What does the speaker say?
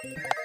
Thank you.